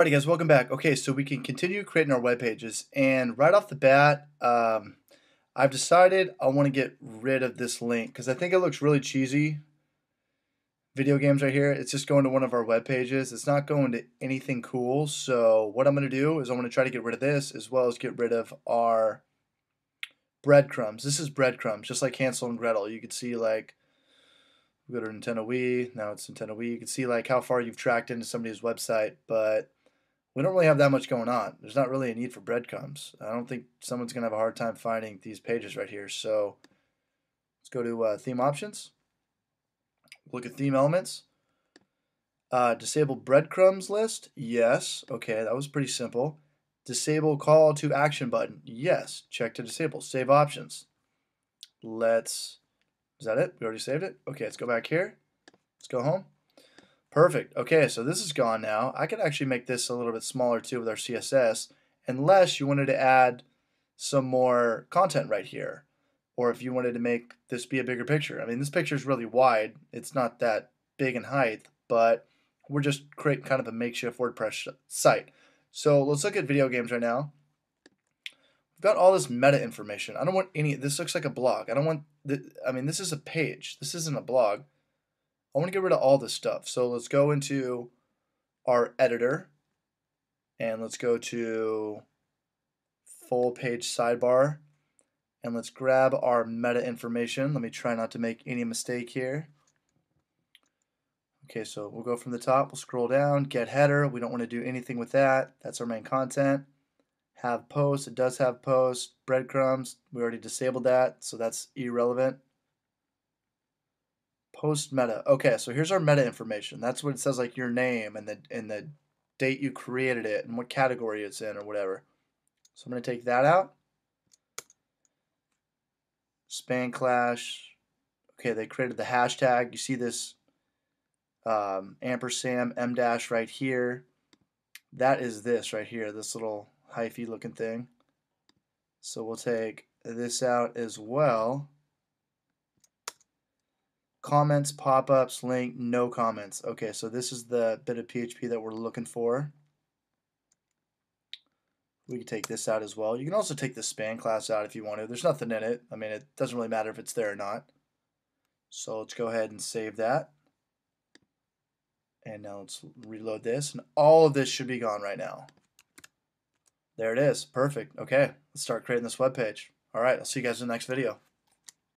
Alrighty guys, welcome back. Okay, so we can continue creating our web pages and right off the bat, um, I've decided I want to get rid of this link because I think it looks really cheesy. Video games right here, it's just going to one of our web pages. It's not going to anything cool. So what I'm going to do is I'm going to try to get rid of this as well as get rid of our breadcrumbs. This is breadcrumbs, just like Hansel and Gretel. You could see like we go to Nintendo Wii, now it's Nintendo Wii. You can see like how far you've tracked into somebody's website, but we don't really have that much going on. There's not really a need for breadcrumbs. I don't think someone's going to have a hard time finding these pages right here. So let's go to uh, theme options. Look at theme elements. Uh, disable breadcrumbs list. Yes. Okay, that was pretty simple. Disable call to action button. Yes. Check to disable. Save options. Let's, is that it? We already saved it? Okay, let's go back here. Let's go home. Perfect. Okay, so this is gone now. I could actually make this a little bit smaller too with our CSS, unless you wanted to add some more content right here, or if you wanted to make this be a bigger picture. I mean, this picture is really wide. It's not that big in height, but we're just creating kind of a makeshift WordPress site. So let's look at video games right now. We've got all this meta information. I don't want any, this looks like a blog. I don't want, the, I mean, this is a page. This isn't a blog. I want to get rid of all this stuff. So let's go into our editor and let's go to full page sidebar and let's grab our meta information. Let me try not to make any mistake here. Okay, so we'll go from the top, we'll scroll down, get header. We don't want to do anything with that. That's our main content. Have post, it does have post. Breadcrumbs, we already disabled that, so that's irrelevant. Post meta. Okay, so here's our meta information. That's what it says like your name and the and the date you created it and what category it's in or whatever. So I'm going to take that out. Span class. Okay, they created the hashtag. You see this um, ampersand M dash right here. That is this right here, this little hyphy looking thing. So we'll take this out as well comments, pop-ups, link, no comments. Okay, so this is the bit of PHP that we're looking for. We can take this out as well. You can also take the span class out if you want to. There's nothing in it. I mean, it doesn't really matter if it's there or not. So let's go ahead and save that. And now let's reload this. And all of this should be gone right now. There it is. Perfect. Okay, let's start creating this web page. All right, I'll see you guys in the next video.